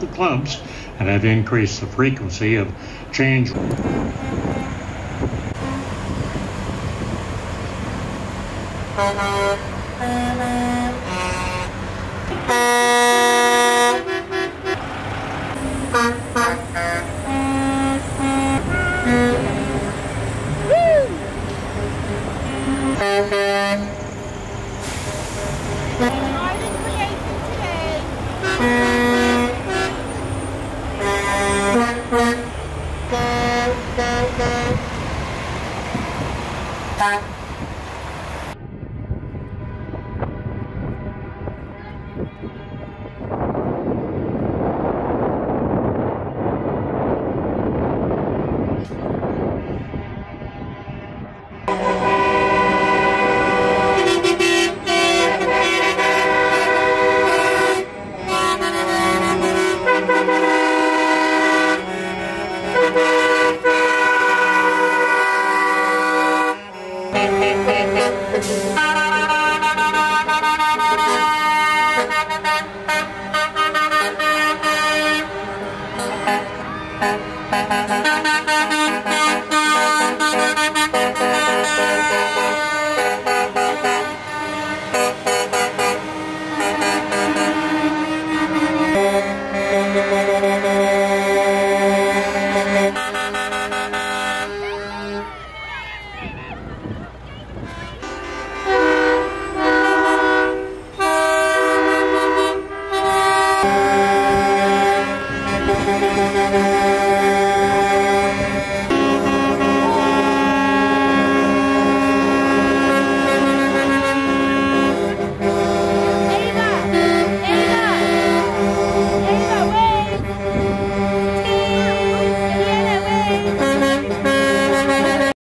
the clubs and have increased the frequency of change. 감사합니다.